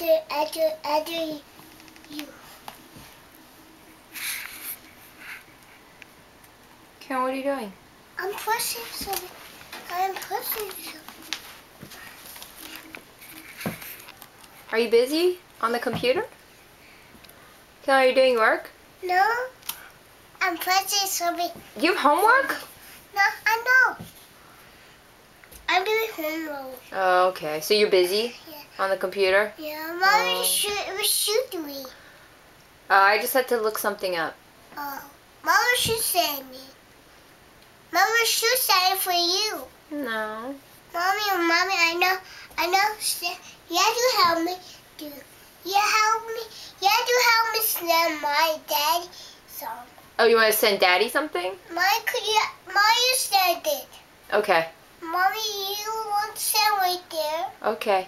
after, after, after you. Karen, what are you doing? I'm pushing something. I'm pushing something. Are you busy on the computer? Karen, are you doing work? No, I'm pushing something. You have homework? No, I know. I'm doing homework. Oh, okay. So you're busy. On the computer? Yeah, mommy Oh. shoot, was shooting me. Uh, I just had to look something up. Oh, mama should say me. Mama should say for you. No. Mommy, mommy, I know, I know. You have to help me. Do you help me? You have to help me send my daddy something. Oh, you want to send Daddy something? My, yeah, Maya said it. Okay. Mommy, you want to sing right there? Okay.